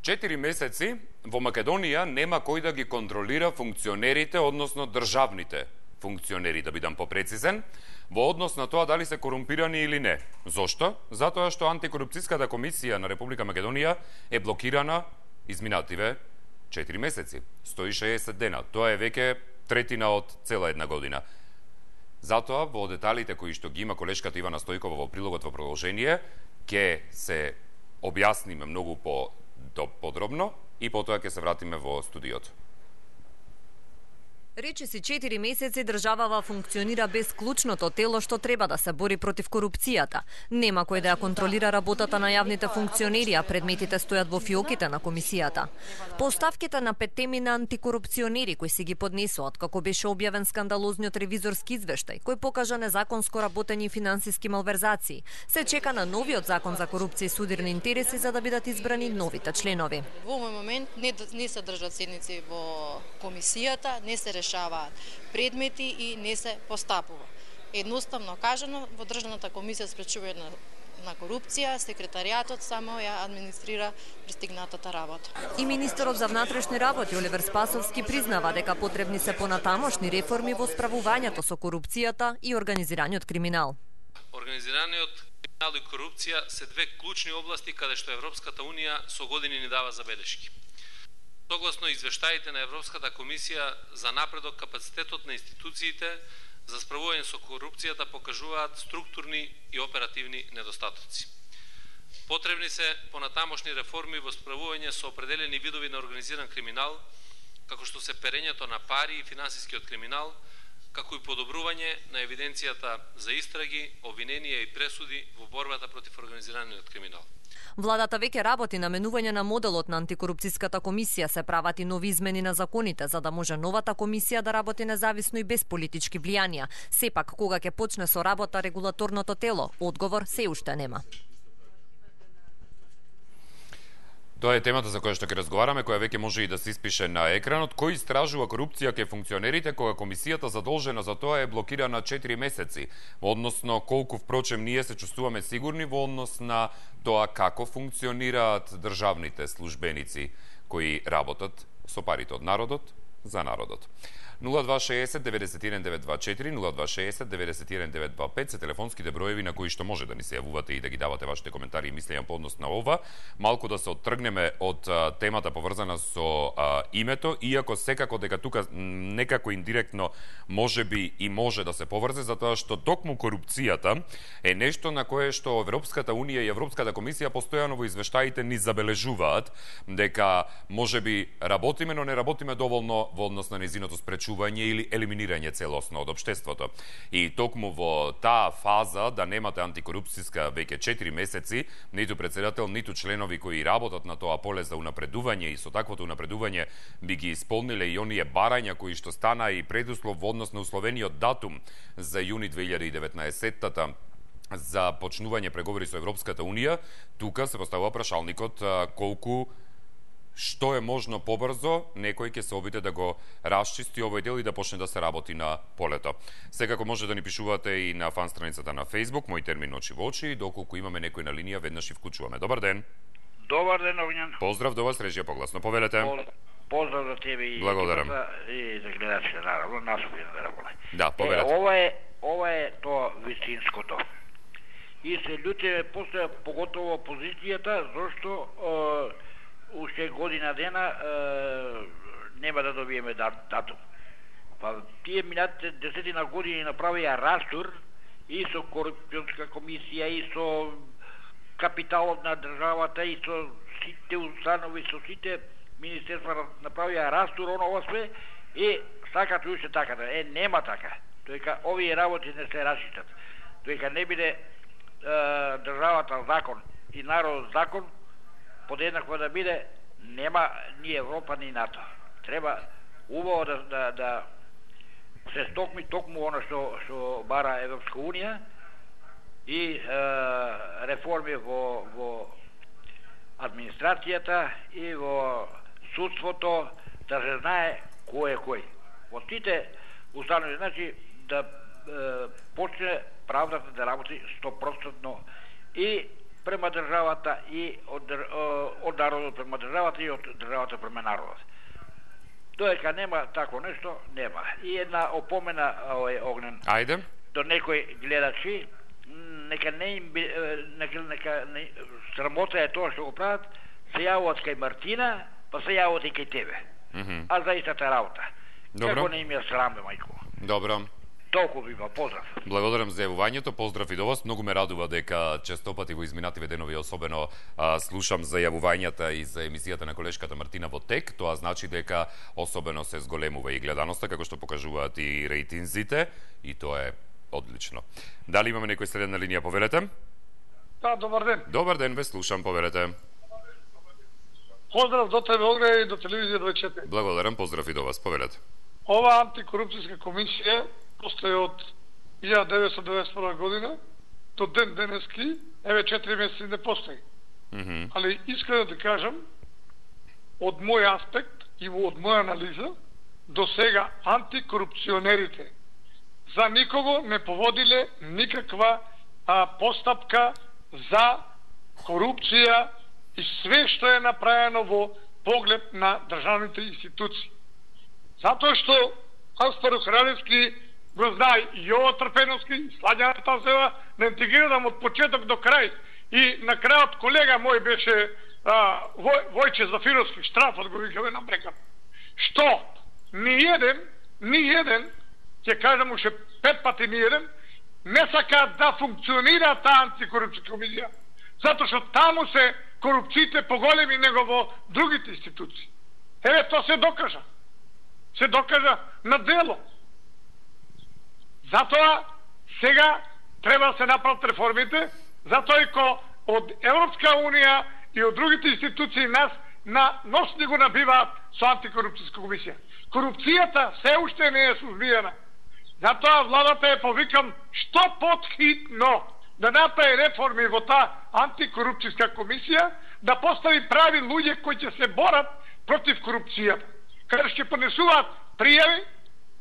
Четири месеци во Македонија нема кој да ги контролира функционерите, односно државните функционери, да бидам попрецизен, во однос на тоа дали се корумпирани или не. Зошто? Затоа што антикорупцијската комисија на Република Македонија е блокирана изминативе 4 месеци, 160 дена. Тоа е веќе третина од цела една година. Затоа, во деталите кои што ги има колешката Ивана Стојкова во прилогот во продолжение, ќе се објасниме многу по подробно и потоа ќе се вратиме во студиото. Речиси 4 месеци државава функционира без клучното тело што треба да се бори против корупцијата. Нема кој да ја контролира работата на јавните функционери, а предметите стојат во фиоките на комисијата. Поставките на петтеми на антикорупционери кои си ги поднесоат, како беше објавен скандалозниот ревизорски извештај, кој покажа незаконско работење и финансиски малверзации, се чека на новиот закон за корупција и судирни интереси за да бидат избрани новите членови. Во овој момент не, не се држат седници во комисијата, не се решаваат предмети и не се постапува. Едноставно кажано, во Државната комисија спречување на на корупција, секретаријатот само ја администрира пристигнатата работа. И министерот за внатрешни работи Оливер Спасовски признава дека потребни се понатамошни реформи во справувањето со корупцијата и организираниот криминал. Организираниот криминал и корупција се две клучни области каде што Европската Унија со години ни дава забелешки. Согласно извештаите на Европската комисија за напредок капацитетот на институциите за справување со корупцијата покажуваат структурни и оперативни недостатоци. Потребни се понатамошни реформи во справување со определени видови на организиран криминал, како што се перењето на пари и финансискиот криминал, како и подобрување на евиденцијата за истраги, обвиненија и пресуди во борбата против организираниот криминал. Владата веќе работи на менување на моделот на антикорупцијската комисија, се прават и нови измени на законите за да може новата комисија да работи независно и без политички влијанија. Сепак кога ќе почне со работа регулаторното тело, одговор се уште нема. Тоа е темата за која што ќе разговараме, која веќе може и да се испише на екранот. Кој истражува корупција ке функционерите кога комисијата задолжена за тоа е блокирана 4 месеци? Односно, колку впрочем ние се чувствуваме сигурни во однос на тоа како функционираат државните службеници кои работат со парите од народот за народот. 0260 91 924 0260 91 925 се телефонските броеви на кои што може да ни се јавувате и да ги давате вашите коментари и мислења по однос на ова. Малку да се оттргнеме од а, темата поврзана со а, името, иако секако дека тука некако индиректно може би и може да се поврзе, затоа што токму корупцијата е нешто на кое што Европската Унија и Европската комисија постојано во извештаите ни забележуваат дека може би работиме, но не работиме доволно во однос на незиното спречување исклучување или елиминирање целосно од обштеството. И токму во таа фаза да немате антикорупцијска веќе 4 месеци, ниту председател, ниту членови кои работат на тоа поле за унапредување и со таквото унапредување би ги исполниле и оние барања кои што стана и предуслов во однос на условениот датум за јуни 2019-тата за почнување преговори со Европската Унија, тука се поставува прашалникот колку што е можно побрзо, некој ќе се обиде да го расчисти овој дел и да почне да се работи на полето. Секако може да ни пишувате и на фан страницата на Facebook, мој термин очи во очи, доколку имаме некој на линија, веднаш и вклучуваме. Добар ден. Добар ден, Огњан. Поздрав до вас, режија погласно. Повелете. Поздрав за тебе и Благодарам. и за гледачите, наравно, насупи да работи. Да, повелете. Е, ова е ова е тоа вистинското. И се лутиме после поготово опозицијата зашто е, уште година дена е, нема да добиеме датум. Па тие минатите десетина години направија растур и со корупционска комисија и со капиталот на државата и со сите установи, со сите министерства направија растур, оно све и сакат уште така. Да, е, нема така. Тоека овие работи не се расчитат. Тоека не биде е, државата закон и народот закон, подеднакво да биде, нема ни Европа ни НАТО. Треба убаво да, да, да се стокми токму оно што, што бара Европска Унија и е, реформи во, во администрацијата и во судството да се знае кој е кој. Во сите установи, значи, да е, почне правдата да работи 100% и према државата и од, од народот према државата и од државата према народот. Доека нема такво нешто, нема. И една опомена овој огнен. Ајде. До некои гледачи, нека не им нека, нека не, срамота е тоа што го прават, се јавуват кај Мартина, па се јавуват и кај тебе. Mm -hmm. А за истата работа. Добро. Како не им ја сраме, мајко. Добро. Толку бива, поздрав. Благодарам за јавувањето, поздрав и до вас. Многу ме радува дека честопати во изминативе денови особено а, слушам за јавувањата и за емисијата на колешката Мартина во тек. Тоа значи дека особено се зголемува и гледаноста, како што покажуваат и рейтинзите, и тоа е одлично. Дали имаме некој следен на линија, поверете? Да, добар ден. Добар ден, ве слушам, поверете. Поздрав до тебе, Огре, и до телевизија 24. Благодарам, поздрав и до вас, поверете. Ова антикорупцијска комисија постои од 1991 година до ден денески, еве 4 месеци не постои. Mm -hmm. Али искрено да кажам, од мој аспект и од моја анализа, до сега антикорупционерите за никого не поводиле никаква а, постапка за корупција и све што е направено во поглед на државните институции. Затоа што Аспаро Храневски го знае и Јово Трпеновски, и Сладјаната Зева, не да интегрирам од почеток до крај. И на крајот колега мој беше а, Вој, Војче Зафировски, штрафот го викаме на брекам. Што? Ни еден, ни еден, ќе кажам уште пет пати ни еден, не сака да функционира таа антикорупција комисија. Затоа што таму се корупциите поголеми него во другите институции. Еве, тоа се докажа. Се докажа на дело. Затоа сега треба да се направат реформите, затоа и ко од Европска Унија и од другите институции нас на носни го набиваат со антикорупцијска комисија. Корупцијата се уште не е сузбиена. Затоа владата е повикам што подхитно да направи реформи во таа антикорупцијска комисија, да постави прави луѓе кои ќе се борат против корупцијата. Каде ќе понесуваат пријави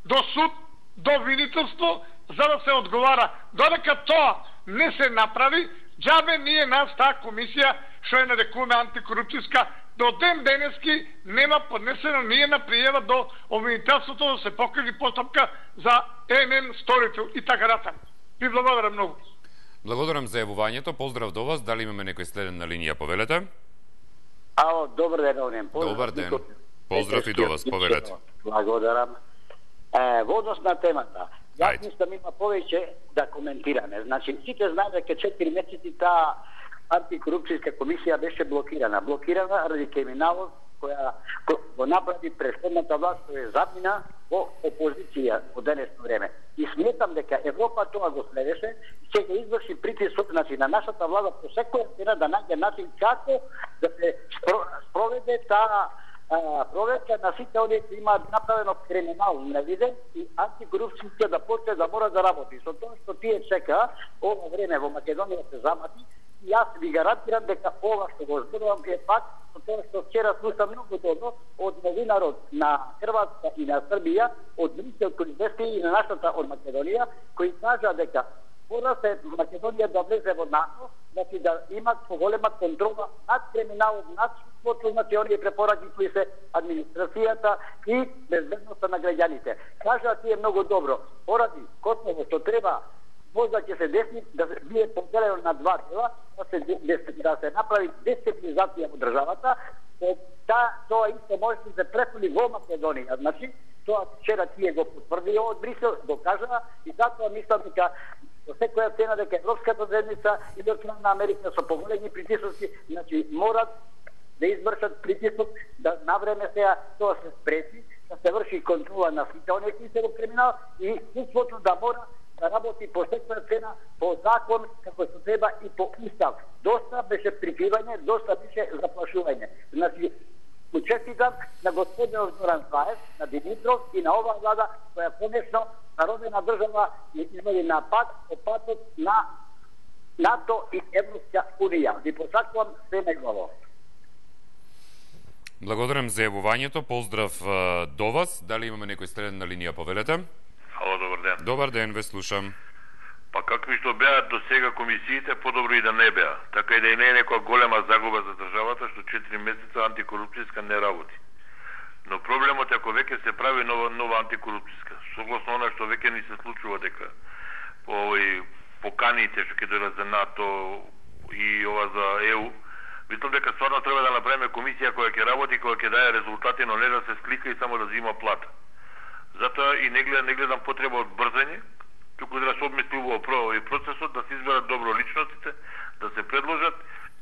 до суд до обвинителство за да се одговара. Додека тоа не се направи, џабе ние нас таа комисија што е нарекуваме антикорупцијска до ден денески нема поднесена ние на пријава до обвинителството да се покажи постапка за НН сторител и така натаму. Ви благодарам многу. Благодарам за јавувањето. Поздрав до вас. Дали имаме некој следен на линија, повелете? Ао, добар ден, Огнен. Добар ден. Поздрав и до вас, повелете. Благодарам. Е, во однос на темата, јас мислам има повеќе да коментираме. Значи, сите знаат дека 4 месеци таа антикорупцијска комисија беше блокирана. Блокирана ради криминалот која ко- го направи претходната власт која е замина во опозиција во денешно време. И сметам дека Европа тоа го следеше и ќе го изврши притисок значи, на нашата влада по секоја цена да најде начин како да се спро, спроведе таа проверка на сите оние кои имаат направено криминал невиден и антикорупцијата да почне да мора да работи. Со тоа што тие чека ова време во Македонија се замати, и јас ви гарантирам дека ова што го зборувам е пак со тоа што вчера слушам многу добро од новинарот на Хрватска и на Србија, од Брисел кој и на нашата од Македонија, кои кажа дека мора се Македонија да влезе во НАТО, значи да има поголема контрола над криминалот, над шутството, значи оние препораки кои се администрацијата и безбедноста на граѓаните. Кажа тие многу добро. Поради Косово што треба можда ќе се десни да се бие поделено на два дела, да се да се направи дестабилизација во државата, та тоа исто може да се префули во Македонија. Значи, тоа вчера тие го потврдија од Брисел, го кажа и затоа мислам дека по секоја цена дека Европската заедница и Национална Америка со поголеми притисоци, значи морат да извршат притисок да навреме сега тоа се спреси, да се врши контрола на сите оние кои се во криминал и судството да мора да работи по секоја цена, по закон, како што треба и по устав. Доста беше прикривање, доста беше заплашување. Значи, учеститам на господинот Зоран Заев, на Димитров и на оваа влада која конечно народена држава ја изводи на пат по патот на НАТО и Европска Унија. Ви посакувам се најглаво. Благодарам за јавувањето. Поздрав до вас. Дали имаме некој следен на линија, повелете? Ало, добар ден. Добар ден, ве слушам. Па какви што беа до сега комисиите, подобро и да не беа. Така и да и не е некоја голема загуба за државата што 4 месеца антикорупцијска не работи. Но проблемот е ако веќе се прави нова, нова антикорупцијска, согласно она што веќе ни се случува дека по овој поканите што ќе дојдат за НАТО и ова за ЕУ, Мислам дека стварно треба да направиме комисија која ќе работи, која ќе даде резултати, но не да се слика и само да зима плата. Затоа и не гледам, не гледам потреба од брзање, туку да се обмисли убаво и процесот, да се изберат добро личностите, да се предложат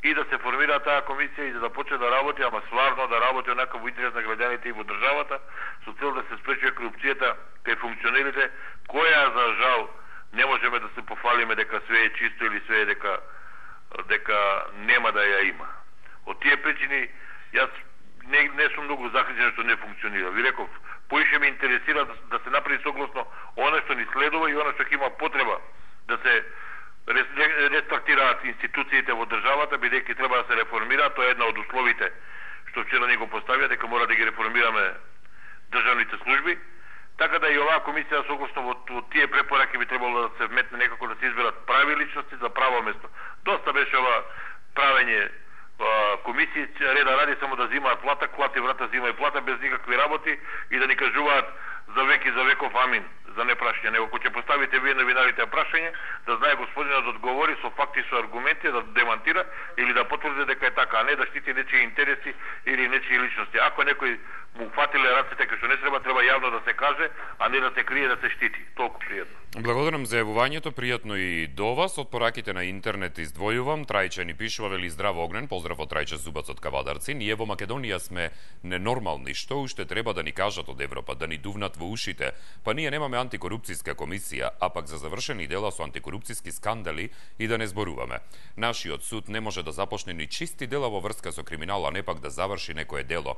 и да се формира таа комисија и за да почне да работи, ама сварно да работи онака во интерес на граѓаните и во државата, со цел да се спречи корупцијата кај функционерите, која за жал не можеме да се пофалиме дека све е чисто или све е дека дека нема да ја има. Од тие причини јас не, не сум многу заклучен што не функционира. Ви реков, поише ме интересира да, да се направи согласно она што ни следува и она што ќе има потреба да се рестартираат институциите во државата, бидејќи треба да се реформира, тоа е една од условите што вчера ни го поставија, дека мора да ги реформираме државните служби, така да и оваа комисија согласно во, во тие препораки би требало да се вметне некако да се изберат прави личности за право место. Доста беше ова правење комисии реда ради само да зимаат плата, клати врата зима и плата без никакви работи и да ни кажуваат за веки за веков амин за непрашање, него кој ќе поставите вие новинарите прашање, да знае господинот да одговори со факти со аргументи да демантира или да потврди дека е така, а не да штити нечии интереси или нечии личности. Ако некој му фатиле рацете кај што не треба, треба јавно да се каже, а не да се крие да се штити. Толку пријатно. Благодарам за јавувањето, пријатно и до вас. Од пораките на интернет издвојувам, Трајче ни пишува вели здраво огнен, поздрав од Трајче Зубац од Кавадарци. Ние во Македонија сме ненормални, што уште треба да ни кажат од Европа, да ни дувнат во ушите. Па ние немаме антикорупцијска комисија, а пак за завршени дела со антикорупцијски скандали и да не зборуваме. Нашиот суд не може да започне ни чисти дела во врска со криминал, а не пак да заврши некое дело.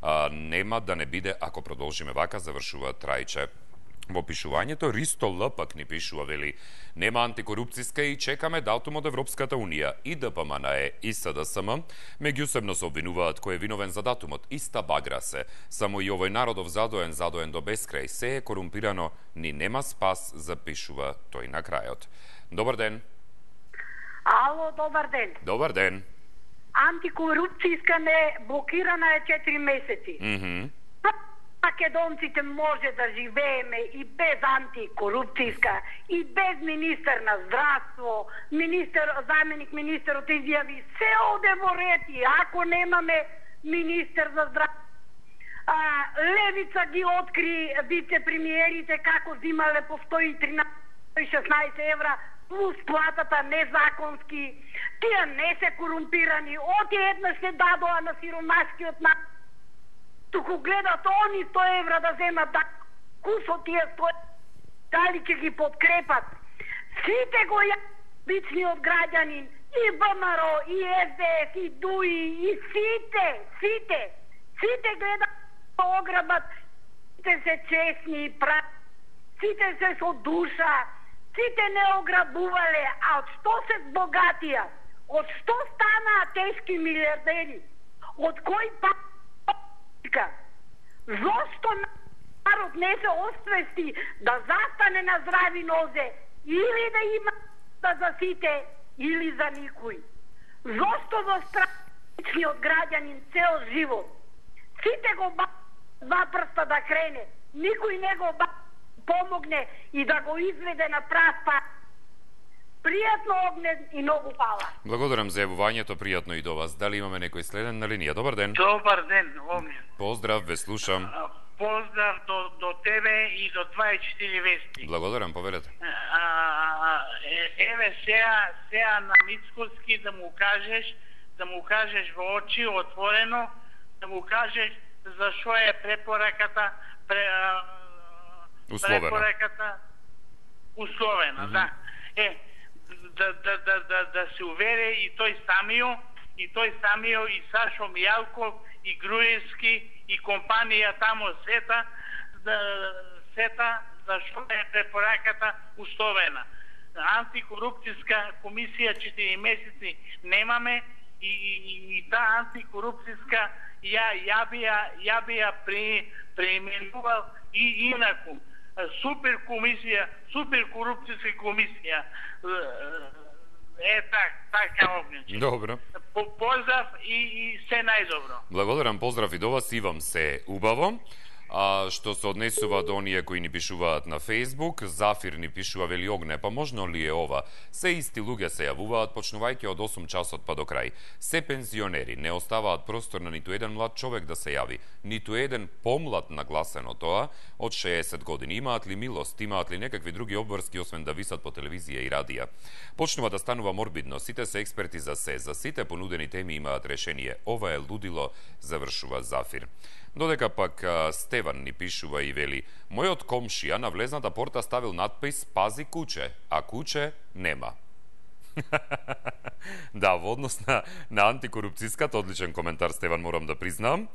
А, нема да не биде ако продолжиме вака, завршува Трајче. Во пишувањето Ристо Л пак ни пишува вели нема антикорупцијска и чекаме датум од Европската унија. И ДПМНЕ и СДСМ меѓусебно се обвинуваат кој е виновен за датумот. Иста багра се. Само и овој народов задоен задоен до бескрај. Се е корумпирано. Ни нема спас запишува тој на крајот Добар ден. Ало, добар ден. Добар ден. Антикорупцијска не блокирана е 4 месеци. Mm -hmm македонците може да живееме и без антикорупцијска, и без министер на здравство, министер, заменик министерот изјави, се оде во ред и ако немаме министер за здравство, а, Левица ги откри вице-премиерите како зимале по 113 16 евра плюс платата незаконски. Тие не се корумпирани. Оти еднаш се дадоа на сиромашкиот народ туку гледат они 100 евра да земат да кусо тие 100 дали ќе ги подкрепат. Сите го ја бичниот граѓанин, и ВМРО, и СДС, и ДУИ, и сите, сите, сите гледат да ограбат, сите се честни и прави, сите се со душа, сите не ограбувале, а од што се збогатија? Од што станаа тешки милиардери? Од кој пак вика, зошто народ не се освести да застане на здрави нозе или да има да за сите или за никој? Зошто во страничниот граѓанин цел живот? Сите го ба два прста да крене, никој не го ба помогне и да го изведе на прав пат. Пријатно огнен и многу фала. Благодарам за јавувањето, пријатно и до вас. Дали имаме некој следен на линија? Добар ден. Добар ден, огнен. Поздрав, ве слушам. Поздрав до, до тебе и до 24 вести. Благодарам, поверете. А, еве сега, сега на Мицкоски да му кажеш, да му кажеш во очи отворено, да му кажеш зашо е препораката пре, условена. препораката условена, mm -hmm. да. Е, да, да, да, да, да се увере и тој самио, и тој самио, и Сашо Мијалков, и Груевски, и компанија тамо сета, да, сета, зашто е препораката условена. Антикорупцијска комисија 4 месеци немаме и, и, и, и та антикорупцијска ја, ја би ја, ја би ја пре, преименувал и инаку супер комисија, супер корупцијска комисија. Е так, така огнече. Добро. По поздрав и, и се најдобро. Благодарам, поздрав и до вас, Ивам се убаво. А што се однесува до оние кои ни пишуваат на Facebook, Зафир ни пишува вели огне, па можно ли е ова? Се исти луѓе се јавуваат почнувајќи од 8 часот па до крај. Се пензионери не оставаат простор на ниту еден млад човек да се јави, ниту еден помлад нагласено тоа од 60 години. Имаат ли милост, имаат ли некакви други обврски освен да висат по телевизија и радија? Почнува да станува морбидно, сите се експерти за се, за сите понудени теми имаат решение. Ова е лудило, завршува Зафир. Додека пак Стеван ни пишува и вели Мојот комшија на влезната порта ставил надпис Пази куче, а куче нема. да, во однос на, на антикорупцијската, одличен коментар Стеван, морам да признам.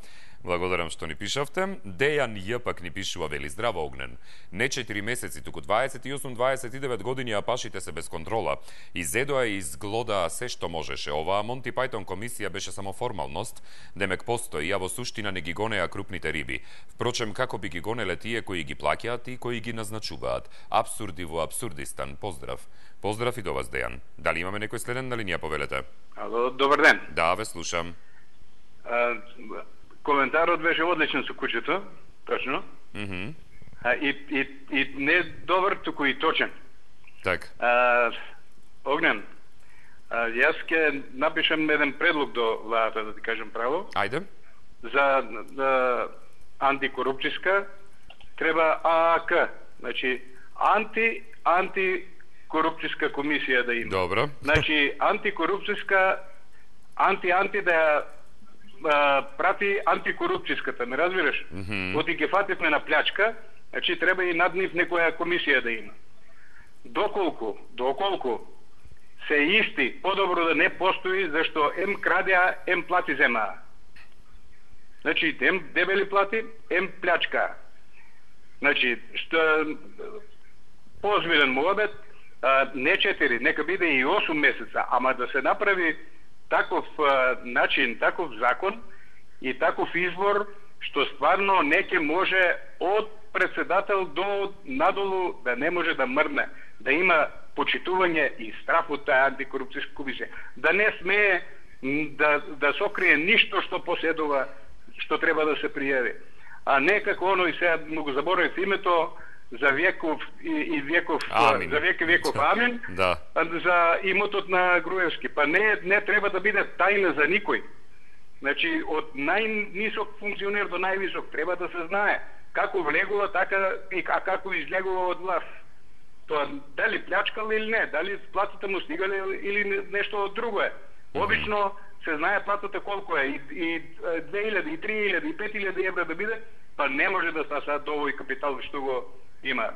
Благодарам што ни пишавте. Дејан Ј пак ни пишува вели здраво огнен. Не 4 месеци, туку 28-29 години а пашите се без контрола. Изедоа и изглодаа се што можеше. Оваа Монти Пајтон комисија беше само формалност, демек постои, а во суштина не ги гонеа крупните риби. Впрочем, како би ги гонеле тие кои ги плаќаат и кои ги назначуваат? Абсурди во абсурдистан. Поздрав. Поздрав и до вас, Дејан. Дали имаме некој следен на линија, повелете? Ало, добар ден. Да, ве слушам. А, коментарот беше одличен со куќето, точно. Mm -hmm. а, и, и, и не добар, туку и точен. Так. А, Огнен, а, јас ќе напишам еден предлог до владата, да ти кажем право. Ајде. За да, антикорупцијска треба ААК, значи анти анти корупцијска комисија да има. Добро. Значи антикорупцијска анти анти да а, прати антикорупцијската, ме разбираш? Mm -hmm. Оти ќе фативме на плячка, значи треба и над нив некоја комисија да има. Доколку, доколку се исти, подобро да не постои, зашто ем крадеа, ем плати земаа. Значи, ем дебели плати, ем плячка. Значи, што поозбилен муабет, не 4, нека биде и 8 месеца, ама да се направи таков начин, таков закон и таков избор што стварно неќе може од председател до надолу да не може да мрне, да има почитување и страф од таа антикорупцијска комисија, да не смее да, да сокрие ништо што поседува, што треба да се пријави. А не како оно и сега многу заборавив името, за веков и, и веков Амин. за век и веков амин Да. за имотот на Груевски. Па не не треба да биде тајна за никој. Значи од најнисок функционер до највисок треба да се знае како влегува така и како излегува од власт. Тоа дали плячкал или не, дали платите му стигале или нешто друго е. Обично се знае платата колку е и, и 2000, и 3000, и 5000 евра да биде, па не може да се сад овој капитал што го има.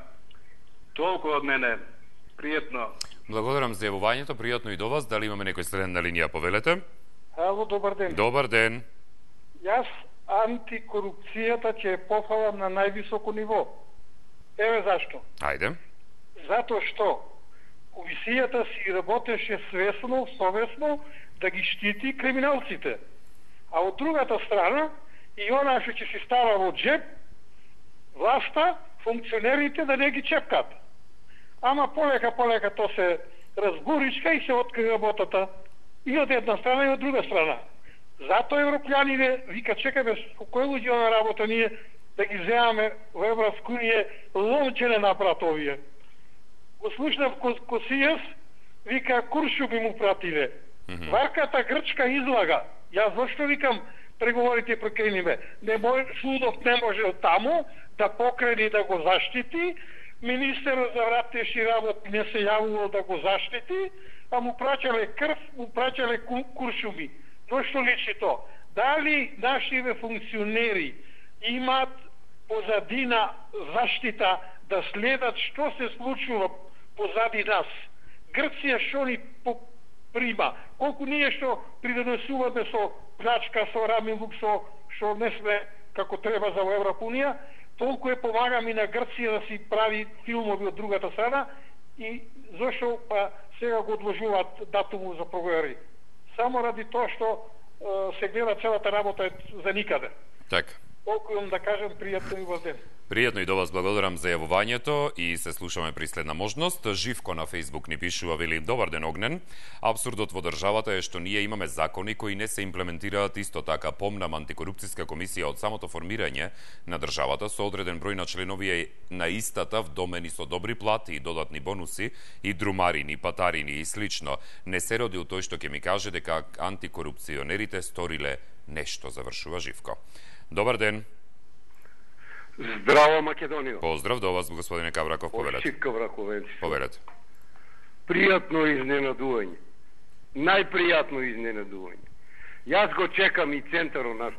Толку од мене. Пријатно. Благодарам за јавувањето, пријатно и до вас. Дали имаме некој следен на линија, повелете? Ало, добар ден. Добар ден. Јас антикорупцијата ќе пофалам на највисоко ниво. Еве зашто. Ајде. Затоа што комисијата си работеше свесно, совесно да ги штити криминалците. А од другата страна, и она што ќе си става во джеп, власта, функционерите да не ги чепкат. Ама полека, полека то се разбуричка и се откри работата и од една страна и од друга страна. Зато европјаните вика чекаме со кој луѓе на работа ние да ги земаме во Европска унија ломче не направат овие. Го слушнав Косијас, вика Куршу би му пратиле. Mm -hmm. Варката Грчка излага. Јас зашто викам преговорите прекрениме. Не може, судот не може од таму да покрени да го заштити, министерот за вратнешни работи не се јавувал да го заштити, а му праќале крв, му праќале куршуми. Но што личи то? Дали нашите функционери имаат позадина заштита да следат што се случува позади нас? Грција што ни прима? Колку ние што придонесуваме со плачка, со рамилук, со што не сме како треба за Европунија, толку е помагам и на Грција да си прави филмови од другата страна и зошто па сега го одложуваат датуму за проговори. Само ради тоа што е, се гледа целата работа е за никаде. Така околум да кажам пријатно и во ден. Пријатно и до вас благодарам за јавувањето и се слушаме при следна можност. Живко на Фейсбук ни пишува, вели, добар ден Огнен. Абсурдот во државата е што ние имаме закони кои не се имплементираат исто така. Помнам антикорупцијска комисија од самото формирање на државата со одреден број на членови на истата вдомени со добри плати и додатни бонуси и друмарини, патарини и слично. Не се роди тој што ќе ми каже дека антикорупционерите сториле нешто, завршува Живко. Добар ден. Здраво Македонија. Поздрав до вас, господине Кавраков, повелете. Читка Враковенци. Повелете. Пријатно изненадување. Најпријатно изненадување. Јас го чекам и центарот наш.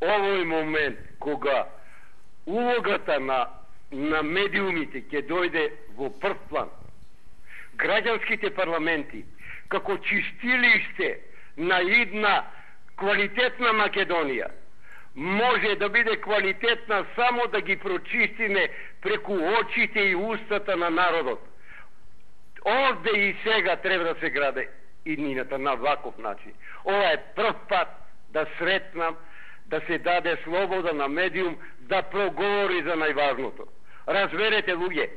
Овој момент кога улогата на на медиумите ќе дојде во прв план. Граѓанските парламенти како чистилиште на една квалитетна Македонија може да биде квалитетна само да ги прочистиме преку очите и устата на народот. Овде и сега треба да се граде иднината на ваков начин. Ова е прв пат да сретнам да се даде слобода на медиум да проговори за најважното. Разберете, луѓе,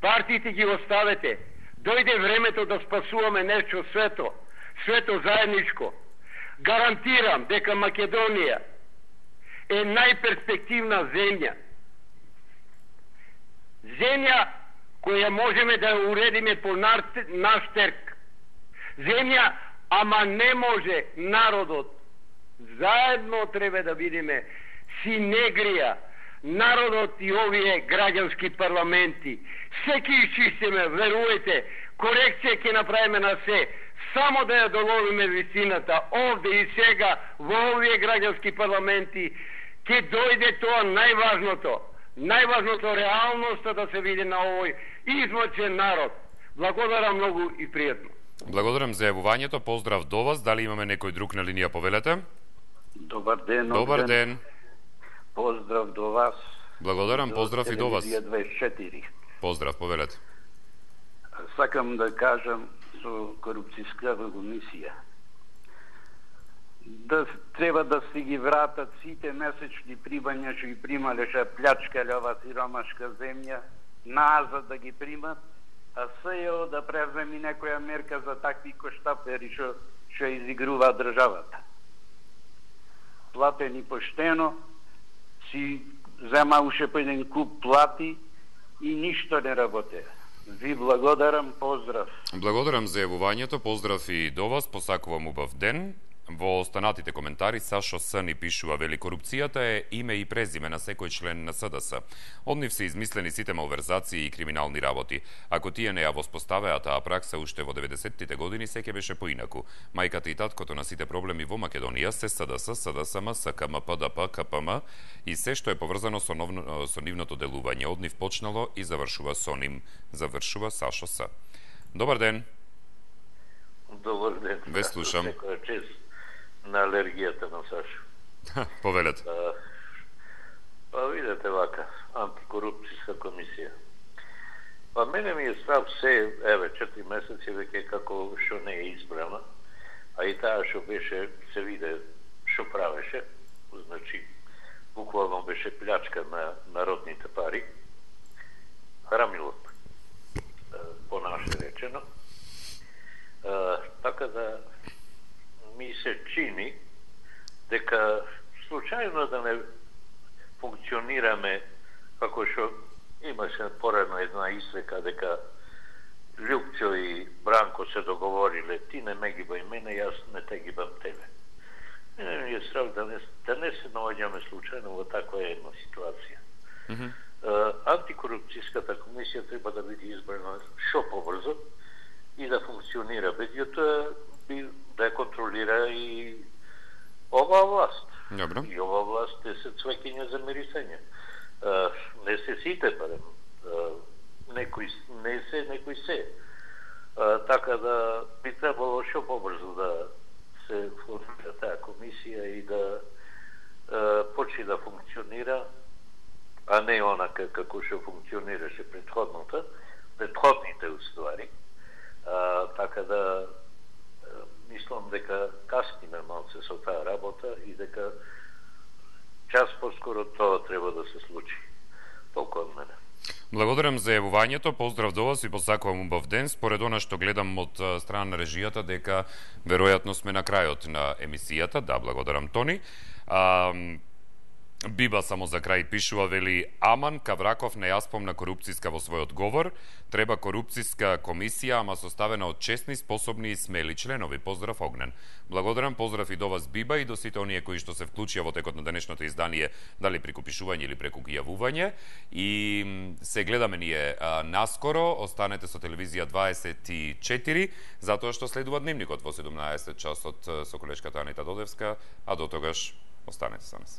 партиите ги оставете. Дојде времето да спасуваме нешто свето, свето заедничко. Гарантирам дека Македонија е најперспективна земја. Земја која можеме да уредиме по наш терк. Земја, ама не може народот. Заедно треба да видиме синегрија, народот и овие граѓански парламенти. Секи изчистиме, веруете, корекција ќе направиме на се, само да ја доловиме висината, овде и сега, во овие граѓански парламенти, ќе дојде тоа најважното, најважното реалноста да се види на овој измочен народ. Благодарам многу и пријатно. Благодарам за јавувањето, поздрав до вас. Дали имаме некој друг на линија, повелете? Добар ден. Добар ден. Поздрав до вас. Благодарам, поздрав и до вас. 24. Поздрав, повелете. Сакам да кажам со корупцијска комисија да треба да си ги вратат сите месечни примања што ги прималеше плячкале ова сиромашка земја, назад да ги примат, а СЈО да преземи некоја мерка за такви коштапери што што изигрува државата. Платени поштено, си зема уште по еден куп плати и ништо не работе. Ви благодарам, поздрав. Благодарам за јавувањето, поздрав и до вас, посакувам убав ден. Во останатите коментари Сашо С ни пишува вели корупцијата е име и презиме на секој член на СДС. Од нив се измислени сите малверзации и криминални работи. Ако тие не ја воспоставеа таа пракса уште во 90-тите години секе беше поинаку. Мајката и таткото на сите проблеми во Македонија се СДС, СДСМ, СКМ, ПДП, КПМ и се што е поврзано со, новно, со нивното делување. Од нив почнало и завршува со ним. Завршува Сашо С. Добар ден. Добар ден. Ве слушам. Секоја чест на алергијата на Сашо. Повелете. Па, па видете вака, антикорупцијска комисија. Па мене ми е страв се, еве, четири месеци веќе како што не е избрана, а и таа што беше, се виде што правеше, значи, буквално беше плячка на народните пари, храмилот, по наше речено. така да ми се чини дека случајно да не функционираме како што имаше порано една изрека дека Лјупчо и Бранко се договориле, ти не ме гибај мене, јас не те гибам тебе. Мене ми е страх да не, да не се наоѓаме случајно во таква една ситуација. Mm -hmm. uh, антикорупцијската комисија треба да биде избрана што побрзо и да функционира. Меѓутоа, би да ја контролира и оваа власт. Добро. И оваа власт е се цвекиња за мирисење. А, не се сите, барем. некои не се, некои се. А, така да би требало што побрзо да се формира таа комисија и да а, почне да функционира, а не онака како што функционираше предходната, предходните уствари. А, така да мислам дека каскиме малце со таа работа и дека час поскоро тоа треба да се случи. Толку од мене. Благодарам за јавувањето, поздрав до вас и посакувам убав ден. Според она што гледам од страна на режијата дека веројатно сме на крајот на емисијата. Да, благодарам Тони. А, Биба само за крај пишува вели Аман Кавраков не ја спомна корупцијска во својот говор, треба корупцијска комисија, ама составена од честни, способни и смели членови. Поздрав Огнен. Благодарам, поздрав и до вас Биба и до сите оние кои што се вклучија во текот на денешното издание, дали преку пишување или преку јавување. И се гледаме ние а, наскоро, останете со телевизија 24, затоа што следува дневникот во 17 часот со колешката Анита Додевска, а до тогаш останете со нас.